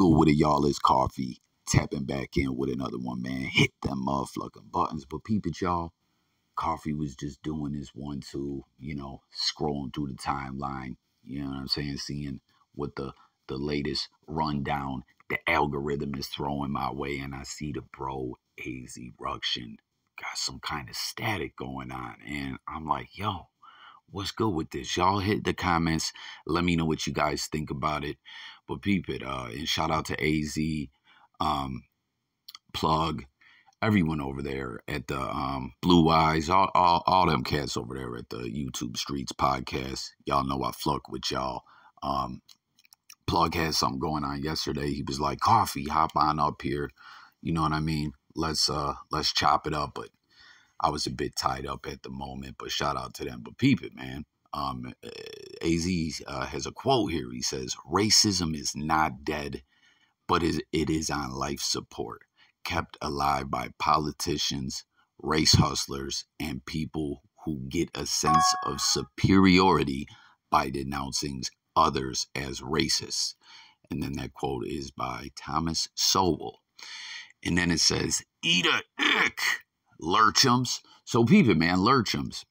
good with it, y'all? It's coffee. Tapping back in with another one, man. Hit them motherfucking buttons. But peep it, y'all. Coffee was just doing this one, two, you know, scrolling through the timeline. You know what I'm saying? Seeing what the the latest rundown the algorithm is throwing my way, and I see the bro AZ Ruction got some kind of static going on. And I'm like, yo, what's good with this? Y'all hit the comments. Let me know what you guys think about it. But peep it. Uh, and shout out to AZ, um, Plug, everyone over there at the um, Blue Eyes, all, all, all them cats over there at the YouTube Streets podcast. Y'all know I fluck with y'all. Um, Plug had something going on yesterday. He was like, "Coffee, hop on up here." You know what I mean? Let's uh let's chop it up. But I was a bit tied up at the moment. But shout out to them. But peep it, man. Um, Az uh, has a quote here. He says, "Racism is not dead, but it is on life support, kept alive by politicians, race hustlers, and people who get a sense of superiority by denouncing others as racist." And then that quote is by Thomas Sowell. And then it says, "Eat a ick, lurchums." So, people, man, lurchums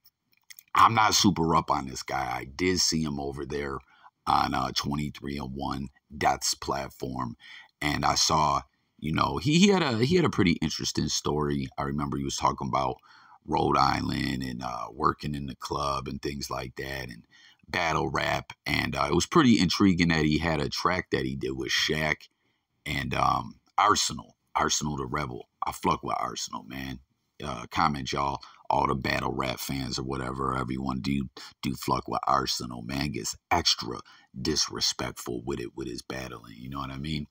I'm not super up on this guy. I did see him over there on uh, 23 and 1 Death's platform. And I saw, you know, he, he had a he had a pretty interesting story. I remember he was talking about Rhode Island and uh, working in the club and things like that and battle rap. And uh, it was pretty intriguing that he had a track that he did with Shaq and um, Arsenal, Arsonal the Rebel. I fuck with Arsonal, man. Uh, comment y'all all the battle rap fans or whatever, everyone do do fluck with Arsonal. man, gets extra disrespectful with it with his battling. You know what I mean?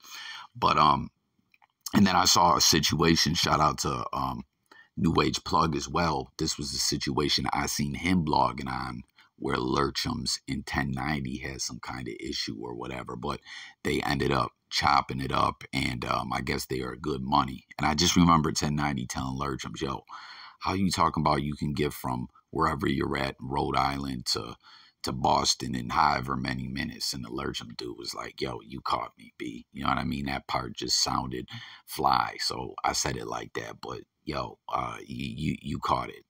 But um, and then I saw a situation. Shout out to um, New Age Plug as well. This was the situation I seen him blogging on where Lurchums in 1090 has some kind of issue or whatever, but they ended up chopping it up, and um, I guess they are good money. And I just remember 1090 telling Lurchums, "Yo." How you talking about you can get from wherever you're at, Rhode Island to to Boston in however many minutes. And the Lurchum dude was like, yo, you caught me, B. You know what I mean? That part just sounded fly. So I said it like that. But yo, uh, you, you, you caught it.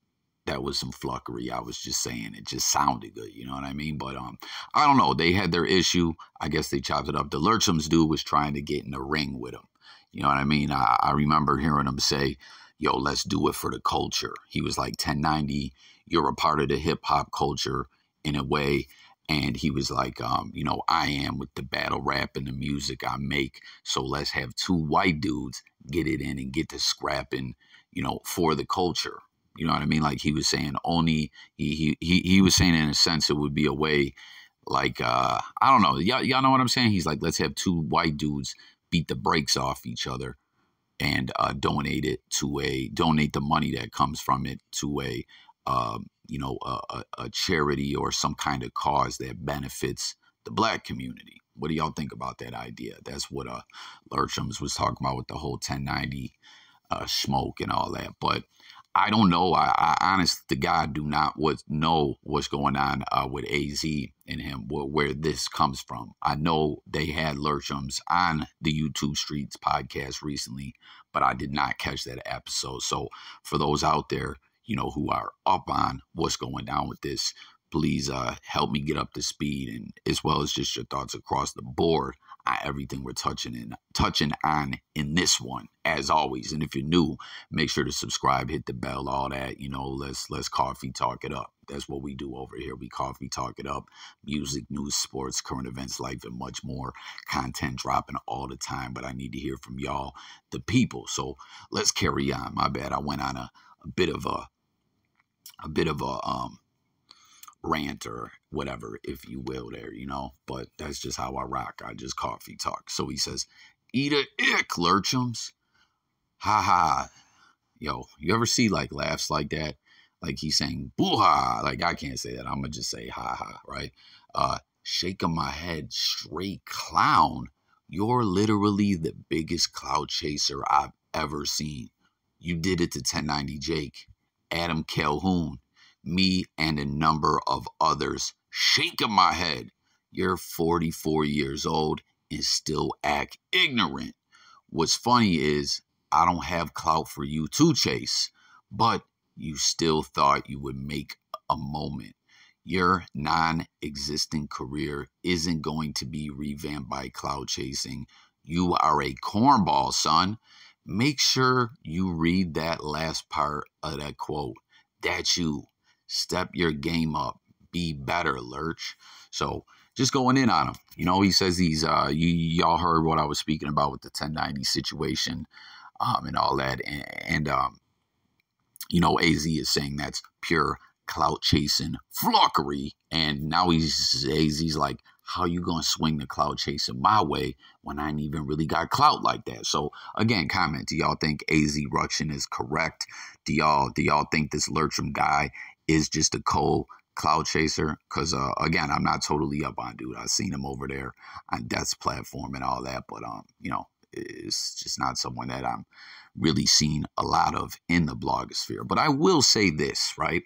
That was some fluckery. I was just saying it just sounded good. You know what I mean? But um, I don't know. They had their issue. I guess they chopped it up. The Lurchum's dude was trying to get in the ring with him. You know what I mean? I, I remember hearing him say, yo, let's do it for the culture. He was like 1090, you're a part of the hip hop culture in a way. And he was like, um, you know, I am with the battle rap and the music I make. So let's have two white dudes get it in and get to scrapping, you know, for the culture. You know what I mean? Like he was saying, only he he he, he was saying in a sense it would be a way, like uh, I don't know, y'all y'all know what I'm saying? He's like, let's have two white dudes beat the brakes off each other and uh, donate it to a donate the money that comes from it to a uh, you know a, a, charity or some kind of cause that benefits the black community. What do y'all think about that idea? That's what uh, Lurchums was talking about with the whole 1090 uh, smoke and all that. But I don't know. I, I honest to God do not what know what's going on uh, with AZ and him, where, where, this comes from. I know they had Lurchums on the YouTube Streets podcast recently, but I did not catch that episode. So for those out there, you know, who are up on what's going down with this, please uh, help me get up to speed and as well as just your thoughts across the board everything we're touching in touching on in this one as always. And if you're new make sure to subscribe hit the bell all that you know let's let's coffee talk it up. That's what we do over here. We coffee talk it up music news sports current events life and much more. Content dropping all the time but i need to hear from y'all the people. So let's carry on. My bad i went on a, a bit of a a bit of a um rant or whatever, if you will, there, you know. But that's just how I rock. I just coffee talk. So he says, Eat a ick, lurchums. Ha ha. Yo, you ever see like laughs like that? Like he's saying boo ha. Like I can't say that. I'm gonna just say ha ha, right? Uh shaking my head straight clown. You're literally the biggest clout chaser I've ever seen. You did it to 1090 Jake, Adam Calhoun, me and a number of others shaking my head. You're 44 years old and still act ignorant. What's funny is I don't have clout for you to chase, but you still thought you would make a moment. Your non existent career isn't going to be revamped by clout chasing. You are a cornball, son. Make sure you read that last part of that quote. That's you. Step your game up. Be better, Lurch. So just going in on him. You know, he says he's uh you y'all heard what I was speaking about with the 1090 situation um and all that and, and um you know AZ is saying that's pure clout chasing flockery and now he's AZ's like how you gonna swing the clout chasing my way when I ain't even really got clout like that? So again, comment. Do y'all think AZ Ruction is correct? Do y'all do y'all think this Lurchum guy is just a cold clout chaser? Because uh, again, I'm not totally up on dude. I've seen him over there on Death's platform and all that, but um, you know, it's just not someone that I'm really seen a lot of in the blogosphere. But I will say this, right?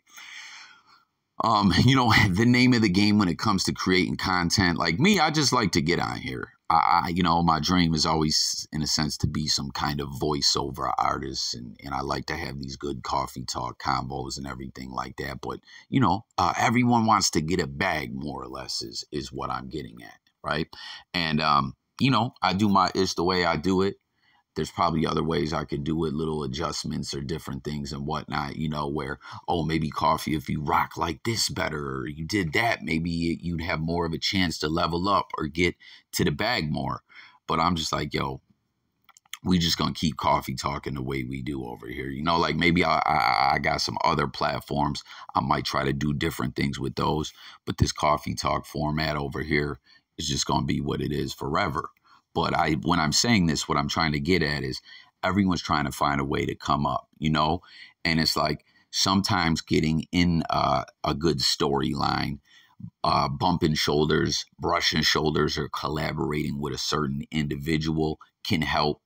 um, you know, the name of the game when it comes to creating content. Like me, I just like to get on here. I, I, you know, my dream is always, in a sense, to be some kind of voiceover artist, and and I like to have these good coffee talk combos and everything like that. But you know, uh, everyone wants to get a bag, more or less, is is what I'm getting at, right? And um, you know, I do my ish the way I do it there's probably other ways I could do it, little adjustments or different things and whatnot, you know, where, oh, maybe coffee, if you rock like this better, or you did that, maybe you'd have more of a chance to level up or get to the bag more. But I'm just like, yo, we just gonna keep coffee talking the way we do over here. You know, like maybe I, I, I got some other platforms. I might try to do different things with those, but this coffee talk format over here is just gonna be what it is forever. But I, when I'm saying this, what I'm trying to get at is everyone's trying to find a way to come up, you know? And it's like sometimes getting in uh, a good storyline, uh, bumping shoulders, brushing shoulders, or collaborating with a certain individual can help,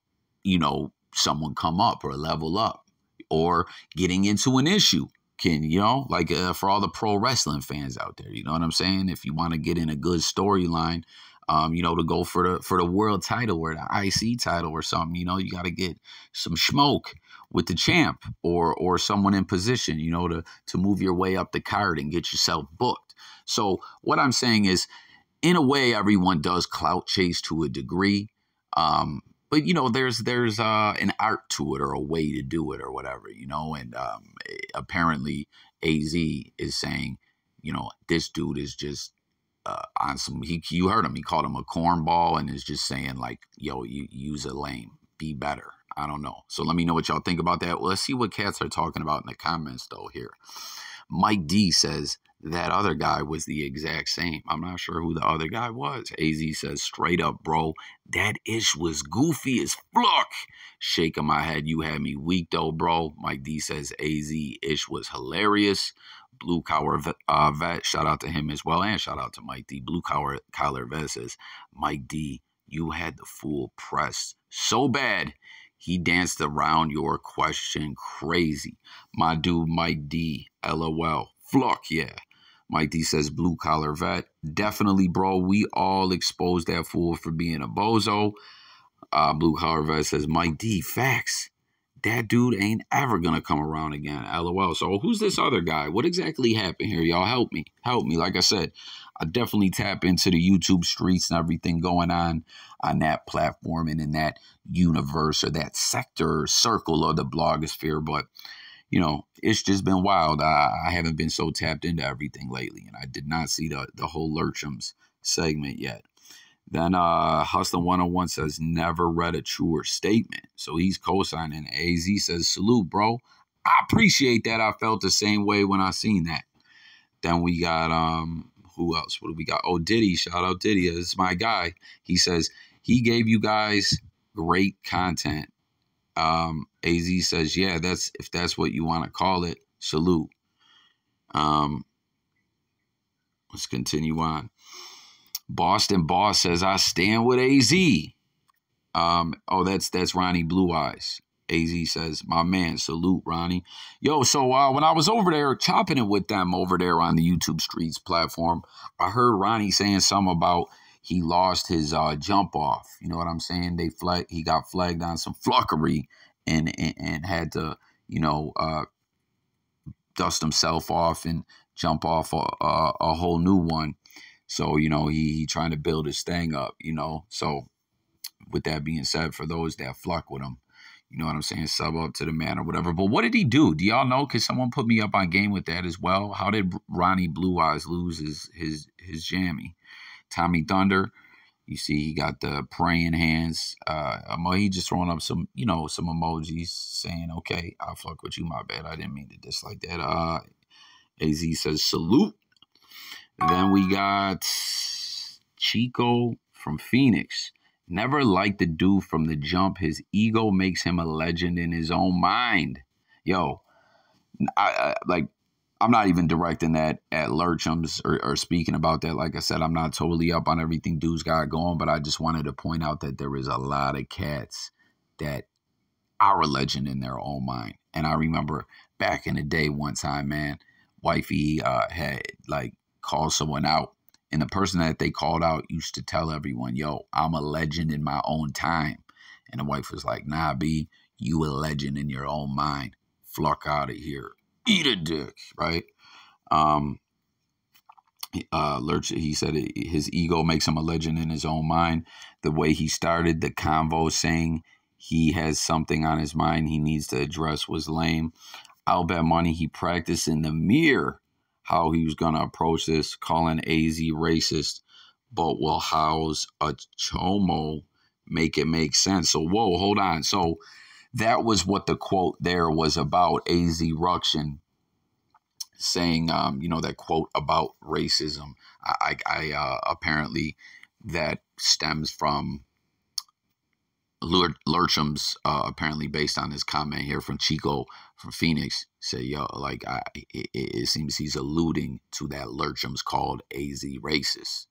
you know, someone come up or level up or getting into an issue can you know like uh, for all the pro wrestling fans out there you know what i'm saying if you want to get in a good storyline um, you know, to go for the for the world title or the IC title or something. You know, you got to get some smoke with the champ or or someone in position. You know, to to move your way up the card and get yourself booked. So what I'm saying is, in a way, everyone does clout chase to a degree. Um, but you know, there's there's uh, an art to it or a way to do it or whatever. You know, and um, apparently Az is saying, you know, this dude is just uh, on some he you heard him he called him a cornball and is just saying like yo you use a lame be better i don't know. So let me know what y'all think about that. Well, let's see what cats are talking about in the comments though here. Mike d says that other guy was the exact same. I'm not sure who the other guy was. Az says straight up bro that ish was goofy as fuck. Shaking my head you had me weak though bro. Mike d says az ish was hilarious Blue Collar uh, Vet. Shout out to him as well, and shout out to Mike D. Blue Collar Collar Vet says, Mike D, you had the fool pressed so bad he danced around your question crazy. My dude, Mike D. LOL. Fluck, yeah. Mike D says, Blue Collar Vet. Definitely, bro. We all exposed that fool for being a bozo. Uh, Blue Collar Vet says, Mike D. Facts that dude ain't ever gonna come around again. LOL. So who's this other guy? What exactly happened here? Y'all help me. Help me. Like I said, I definitely tap into the YouTube streets and everything going on on that platform and in that universe or that sector or circle of the blogosphere. But you know, it's just been wild. I, I haven't been so tapped into everything lately, and I did not see the the whole Lurchums segment yet. Then uh Hustler 101 says, never read a truer statement. So he's co-signing. AZ says, salute, bro. I appreciate that. I felt the same way when I seen that. Then we got um who else? What do we got? Oh, Diddy. Shout out Diddy. This is my guy. He says he gave you guys great content. Um, AZ says, yeah, that's if that's what you want to call it. Salute. Um, let's continue on. Boston Boss says, I stand with AZ. Um, oh, that's that's Ronnie Blue Eyes. AZ says, my man, salute, Ronnie. Yo, so uh, when I was over there chopping it with them over there on the YouTube Streets platform, I heard Ronnie saying something about he lost his uh, jump off. You know what I'm saying? They flag he got flagged on some fluckery and and, and had to you know uh, dust himself off and jump off a, a, a whole new one. So you know he, he trying to build his thing up. You know so with that being said, for those that fluck with him, you know what I'm saying, sub up to the man or whatever. But what did he do? Do y'all know? Cause someone put me up on game with that as well. How did Ronnie Blue Eyes lose his his his jammy? Tommy Thunder, you see he got the praying hands. Uh he just throwing up some, you know, some emojis saying, Okay, I fuck with you, my bad. I didn't mean to dislike that. Uh AZ says salute. Then we got Chico from Phoenix. Never liked the dude from the jump. His ego makes him a legend in his own mind. Yo, I, I like. I'm not even directing that at Lurchums or, or, speaking about that. Like I said, I'm not totally up on everything dudes got going, but I just wanted to point out that there is a lot of cats that are a legend in their own mind. And I remember back in the day, one time, man, wifey uh, had like called someone out and the person that they called out used to tell everyone, yo, I'm a legend in my own time. And the wife was like, nah, B, you a legend in your own mind. Fluck out of here. Eat a dick, right? Um, uh, Lurch, he said his ego makes him a legend in his own mind. The way he started the convo saying he has something on his mind he needs to address was lame. I'll bet money he practiced in the mirror how he was going to approach this, calling AZ racist, but will house a chomo make it make sense. So, whoa, hold on. So, that was what the quote there was about AZ Ruction saying, um, you know, that quote about racism. I, I, I uh, apparently that stems from Lurchum's uh, apparently based on his comment here from Chico from Phoenix. Say, yo, like I, it, it, seems he's alluding to that Lurchum's called AZ racist.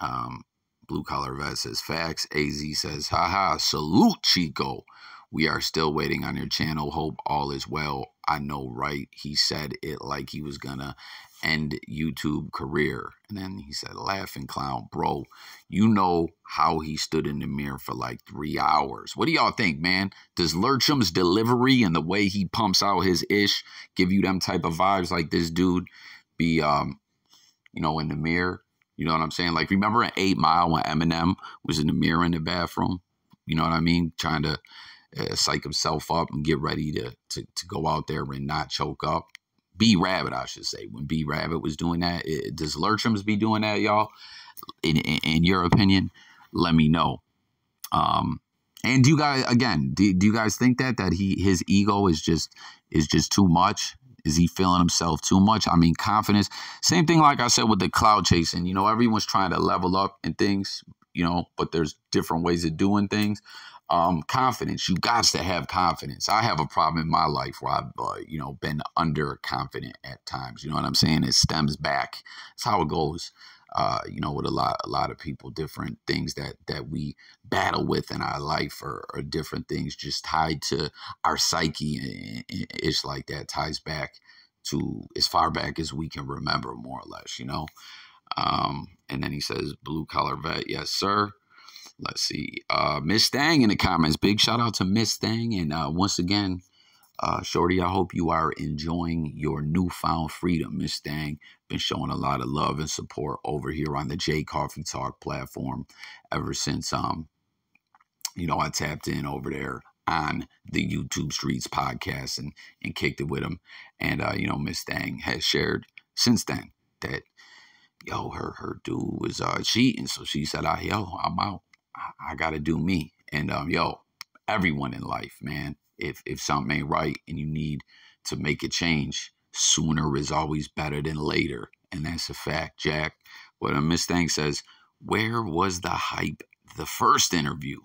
Um, Blue collar vet says facts. Az says, haha, salute Chico. We are still waiting on your channel. Hope all is well. I know, right? He said it like he was gonna end YouTube career. And then he said, laughing clown, bro, you know how he stood in the mirror for like three hours. What do y'all think, man? Does Lurchum's delivery and the way he pumps out his ish give you them type of vibes like this dude be um, you know, in the mirror? You know what I'm saying? Like remember in Eight Mile when Eminem was in the mirror in the bathroom? You know what I mean? Trying to uh, psych himself up and get ready to, to to go out there and not choke up. B Rabbit, I should say. When B Rabbit was doing that, it, does Lurchums be doing that, y'all? In, in, in, your opinion, let me know. Um, and do you guys again? Do, do you guys think that that he his ego is just is just too much? Is he feeling himself too much? I mean, confidence. Same thing, like I said, with the clout chasing. You know, everyone's trying to level up and things. You know, but there's different ways of doing things um, confidence. You got to have confidence. I have a problem in my life where I've, uh, you know, been underconfident at times. You know what I'm saying? It stems back. It's how it goes. Uh, you know, with a lot, a lot of people, different things that that we battle with in our life, or, or different things just tied to our psyche. It's like that ties back to as far back as we can remember, more or less. You know. Um, and then he says, "Blue collar vet, yes, sir." Let's see. Uh, Miss Thang in the comments. Big shout out to Miss Thang. And uh, once again, uh, Shorty, I hope you are enjoying your newfound freedom. Miss Thang been showing a lot of love and support over here on the Jay Coffee Talk platform ever since um, you know, I tapped in over there on the YouTube Streets podcast and and kicked it with him. And uh, you know, Miss Thang has shared since then that yo, her her dude was uh cheating. So she said, "I yo, I'm out. I, got to do me. And um, yo, everyone in life, man, if if something ain't right and you need to make a change, sooner is always better than later, and that's a fact, Jack. What a Miss Thang says, where was the hype the first interview?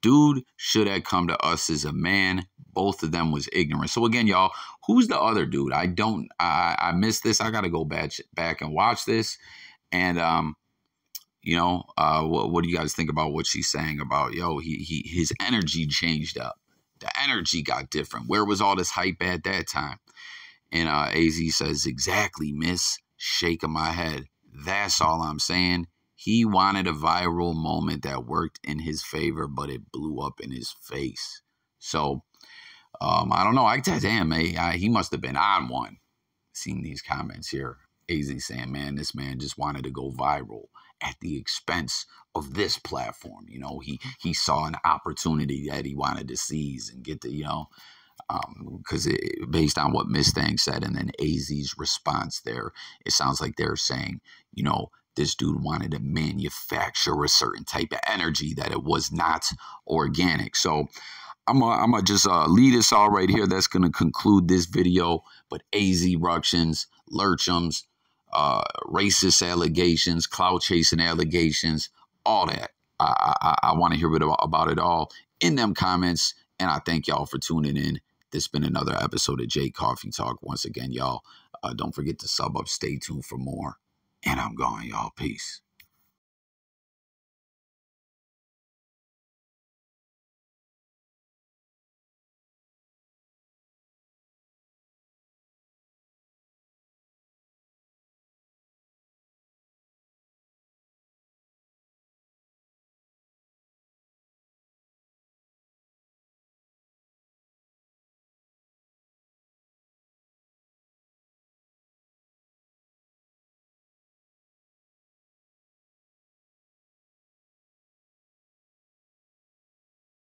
Dude should have come to us as a man. Both of them was ignorant. So again, y'all, who's the other dude? I don't. I I missed this. I got to go back back and watch this. And um, you know, uh, what, what do you guys think about what she's saying about yo? He he his energy changed up. The energy got different. Where was all this hype at that time? And uh, Az says exactly, Miss, shaking my head. That's all I'm saying. He wanted a viral moment that worked in his favor, but it blew up in his face. So um, I don't know. I tell damn, man, I, he must have been on one. Seeing these comments here, AZ saying, "Man, this man just wanted to go viral at the expense of this platform. You know, he he saw an opportunity that he wanted to seize and get the, you know, because um, based on what Miss Thang said and then AZ's response there, it sounds like they're saying, you know, this dude wanted to manufacture a certain type of energy that it was not organic. So I'm gonna just uh, lead us all right here. That's gonna conclude this video. But Azructions, lurchums, uh, racist allegations, clout chasing allegations, all that. I I, I want to hear about, about it all in them comments. And I thank y'all for tuning in. This has been another episode of Jay Coffee Talk. Once again, y'all, uh, don't forget to sub up. Stay tuned for more. And I'm gone, y'all. Peace.